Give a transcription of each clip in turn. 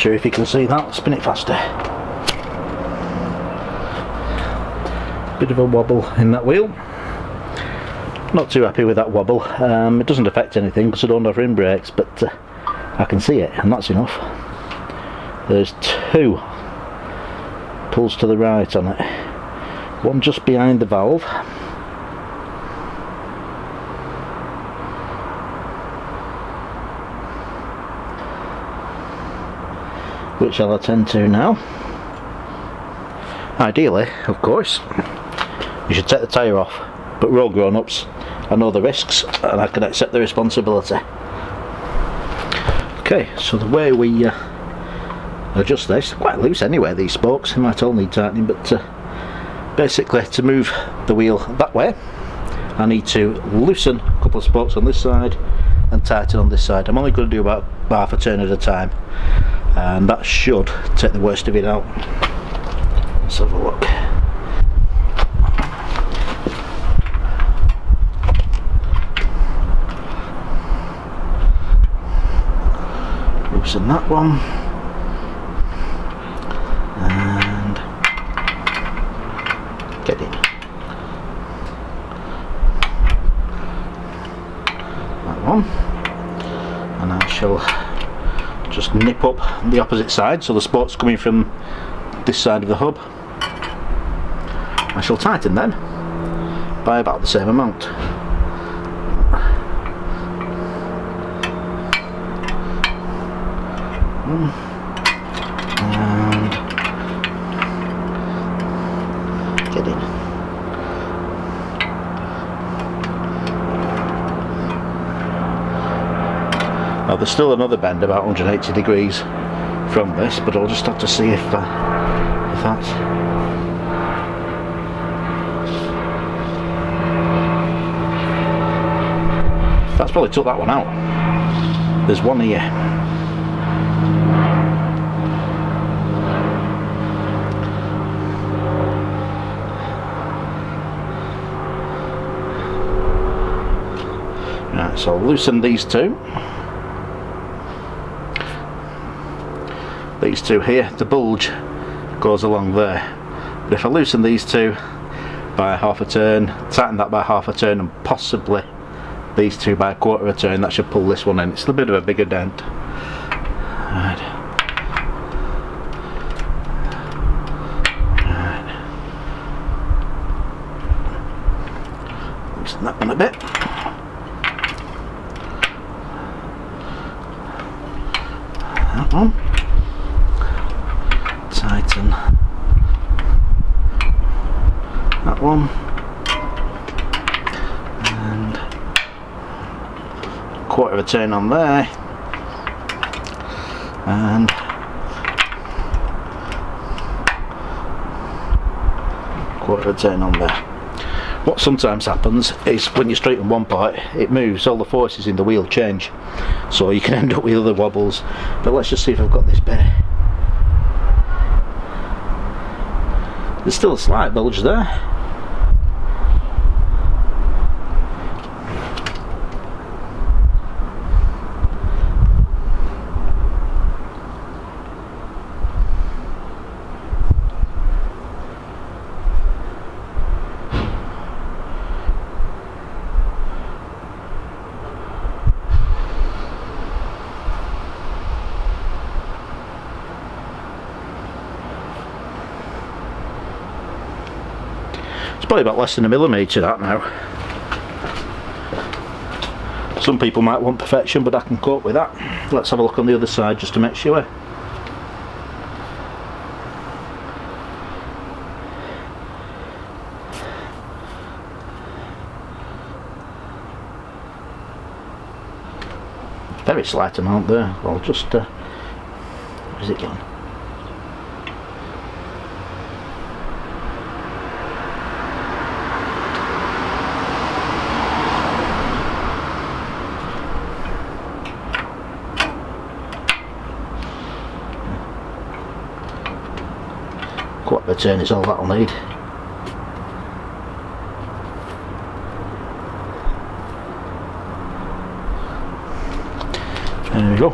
sure if you can see that, spin it faster. Bit of a wobble in that wheel. Not too happy with that wobble. Um, it doesn't affect anything because I don't have rim brakes, but uh, I can see it, and that's enough. There's two pulls to the right on it. One just behind the valve. Which I'll attend to now. Ideally, of course, you should take the tyre off. But we're all grown-ups. I know the risks and I can accept the responsibility. Okay, so the way we uh, adjust this, quite loose anyway these spokes, they might all need tightening but uh, basically to move the wheel that way I need to loosen a couple of spokes on this side and tighten on this side. I'm only going to do about half a turn at a time and that should take the worst of it out. Let's have a look. Loosen that one and get in. That one and I shall just nip up the opposite side so the spokes coming from this side of the hub. I shall tighten them by about the same amount. And get in Now there's still another bend about 180 degrees from this, but I'll just have to see if, uh, if that's... That's probably took that one out. There's one here. Right, so I'll loosen these two. These two here the bulge goes along there. But if I loosen these two by half a turn tighten that by half a turn and possibly these two by a quarter of a turn that should pull this one in. It's a bit of a bigger dent. Right. Loosen that one a bit. That one tighten one. And quarter of a turn on there. And quarter of a turn on there. What sometimes happens is when you straighten one part it moves. All the forces in the wheel change. So you can end up with other wobbles. But let's just see if I've got this bit There's still a slight bulge there. Probably about less than a millimetre that now. Some people might want perfection but I can cope with that. Let's have a look on the other side just to make sure. Very slight amount there. I'll just uh, where's it gone? Of turn is all that'll need. There we go.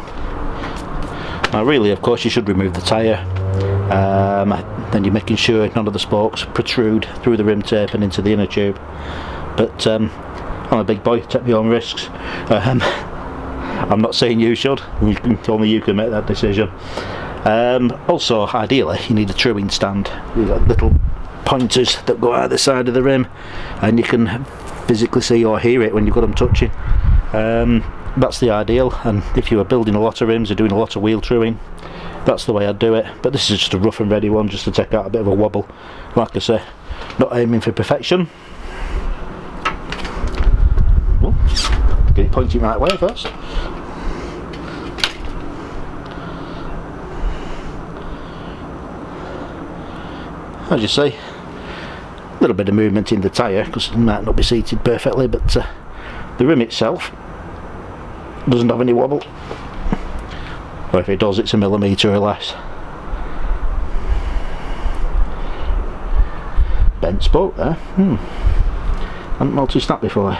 now really of course you should remove the tyre. Um, then you're making sure none of the spokes protrude through the rim tape and into the inner tube. But um, I'm a big boy, take my own risks. Um, I'm not saying you should, only you can make that decision um, also ideally you need a truing stand. You've got little pointers that go out the side of the rim and you can physically see or hear it when you've got them touching. Um, that's the ideal and if you were building a lot of rims or doing a lot of wheel truing that's the way I'd do it. But this is just a rough and ready one just to take out a bit of a wobble. Like I say not aiming for perfection. Get it pointing right way first as you see a little bit of movement in the tyre because it might not be seated perfectly but uh, the rim itself doesn't have any wobble. Or if it does it's a millimetre or less. Bent spoke there. Hmm. Hadn't noticed that before.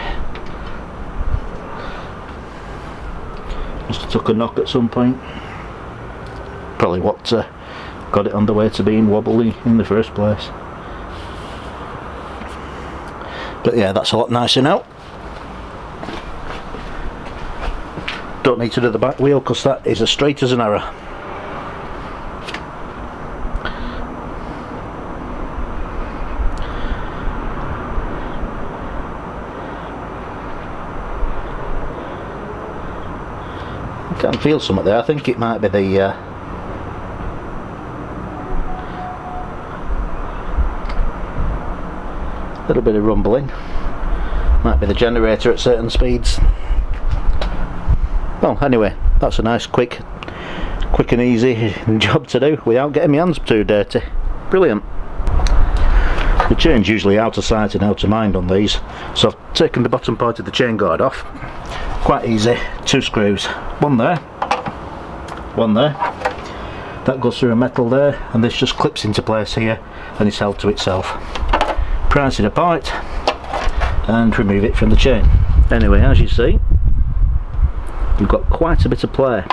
Must have took a knock at some point. Probably what uh, got it on the way to being wobbly in the first place. But yeah that's a lot nicer now. Don't need to do the back wheel because that is as straight as an arrow. I can feel something there. I think it might be the uh, little bit of rumbling. Might be the generator at certain speeds. Well anyway that's a nice quick quick and easy job to do without getting my hands too dirty. Brilliant. The chain's usually out of sight and out of mind on these so I've taken the bottom part of the chain guard off. Quite easy. Two screws. One there. One there. That goes through a metal there and this just clips into place here and it's held to itself prise it apart and remove it from the chain. Anyway as you see you've got quite a bit of play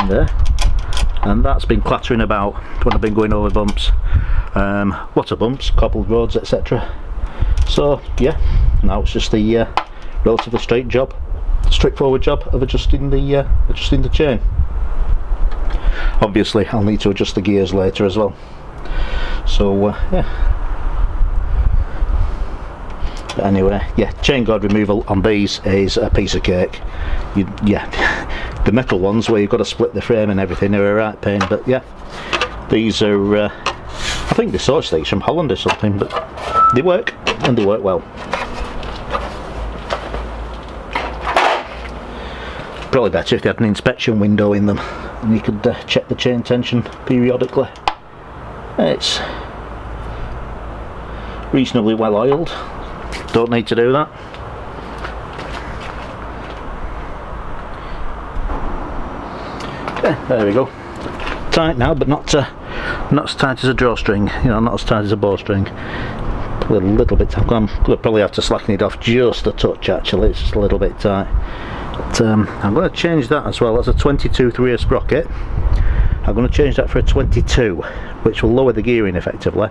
in there and that's been clattering about when I've been going over bumps. Um, what are bumps, cobbled roads etc so yeah now it's just the uh, relatively straight job straightforward job of adjusting the uh, adjusting the chain. Obviously I'll need to adjust the gears later as well. So uh, yeah anyway yeah chain guard removal on these is a piece of cake. You, yeah the metal ones where you've got to split the frame and everything—they're a right pain but yeah these are uh, I think they sourced these from Holland or something but they work and they work well. Probably better if they had an inspection window in them and you could uh, check the chain tension periodically. It's reasonably well oiled don't need to do that. There we go. Tight now but not uh, not as tight as a drawstring you know not as tight as a bowstring. A little, little bit I'm going to probably have to slacken it off just a touch actually. It's just a little bit tight. But um, I'm going to change that as well. That's a 22 3 sprocket. I'm going to change that for a 22 which will lower the gearing effectively.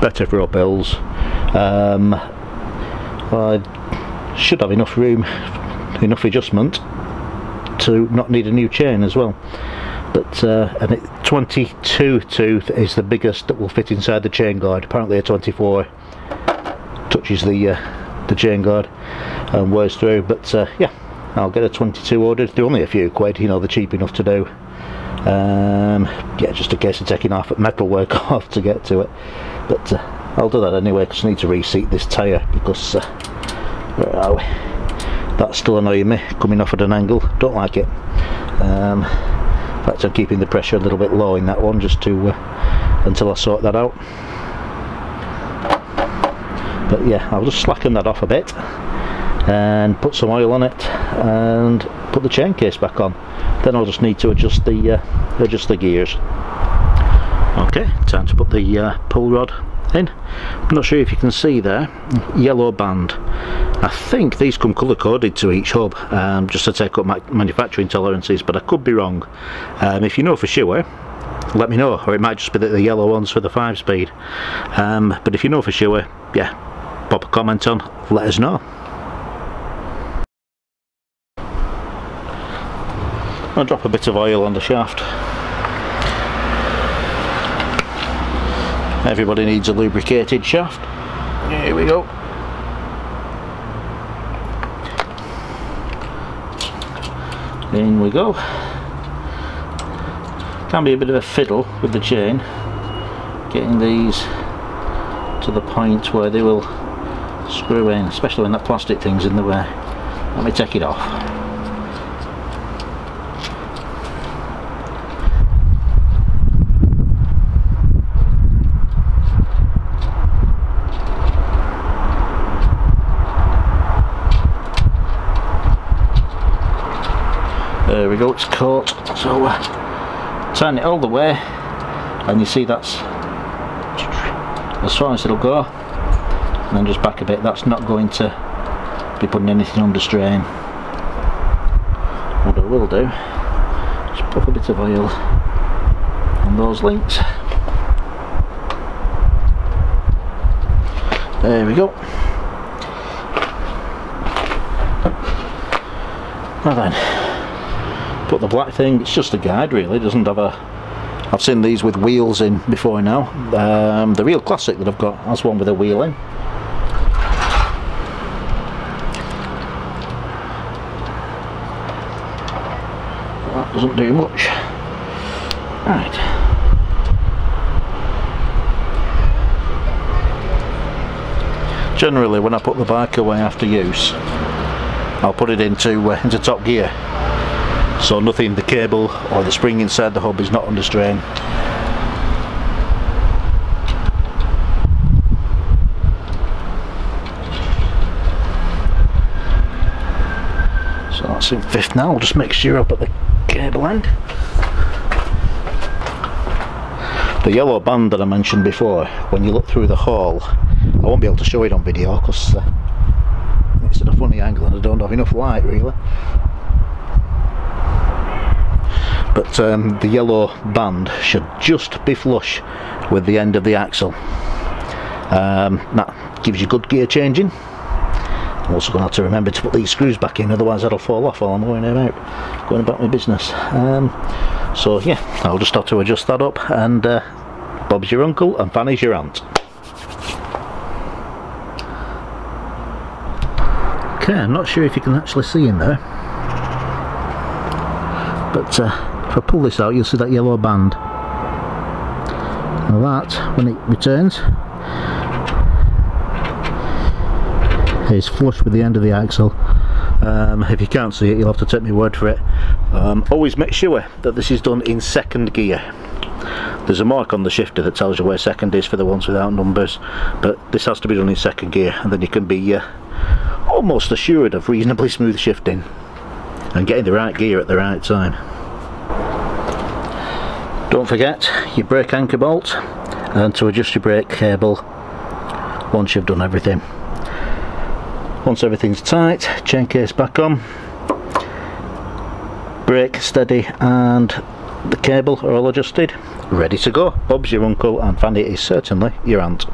Better for uphills um, I should have enough room, enough adjustment to not need a new chain as well. But uh, and it, 22 tooth is the biggest that will fit inside the chain guard. Apparently a 24 touches the uh, the chain guard and wears through. But uh, yeah, I'll get a 22 ordered. They're only a few quid, you know, they're cheap enough to do. Um, yeah, just a case of taking off metal work off to get to it. But uh, I'll do that anyway because I need to reseat this tyre because uh? That's still annoying me coming off at an angle. Don't like it. Um, in fact, I'm keeping the pressure a little bit low in that one just to uh, until I sort that out. But yeah, I'll just slacken that off a bit and put some oil on it and put the chain case back on. Then I'll just need to adjust the uh, adjust the gears. Okay, time to put the uh, pull rod I'm not sure if you can see there, yellow band. I think these come colour coded to each hub um, just to take up my manufacturing tolerances but I could be wrong. Um, if you know for sure let me know or it might just be that the yellow ones for the 5 speed. Um, but if you know for sure yeah pop a comment on let us know. I'll drop a bit of oil on the shaft everybody needs a lubricated shaft. Here we go. In we go. Can be a bit of a fiddle with the chain getting these to the point where they will screw in especially when that plastic thing's in the way. Let me take it off there we go it's caught. So uh, turn it all the way and you see that's as far as it'll go. And then just back a bit that's not going to be putting anything under strain. What I will do is put a bit of oil on those links. There we go. Now then put the black thing. It's just a guide really. It doesn't have a I've seen these with wheels in before now. Um, the real classic that I've got has one with a wheel in. That doesn't do much. Right. Generally when I put the bike away after use I'll put it into uh, into top gear so nothing the cable or the spring inside the hub is not under strain. So that's in fifth now, I'll just make sure I put the cable end. The yellow band that I mentioned before when you look through the hole I won't be able to show it on video because uh, it's at a funny angle and I don't have enough light really but um, the yellow band should just be flush with the end of the axle. Um, that gives you good gear changing. I'm also going to have to remember to put these screws back in otherwise that'll fall off while I'm going about going about my business. Um, so yeah I'll just have to adjust that up and uh, Bob's your uncle and Fanny's your aunt. Okay I'm not sure if you can actually see in there. But uh, if I pull this out you'll see that yellow band. Now that when it returns is flush with the end of the axle. Um, if you can't see it you'll have to take my word for it. Um, always make sure that this is done in second gear. There's a mark on the shifter that tells you where second is for the ones without numbers but this has to be done in second gear and then you can be uh, almost assured of reasonably smooth shifting and getting the right gear at the right time don't forget your brake anchor bolt and to adjust your brake cable once you've done everything. Once everything's tight, chain case back on, brake steady and the cable are all adjusted, ready to go. Bob's your uncle and Fanny is certainly your aunt.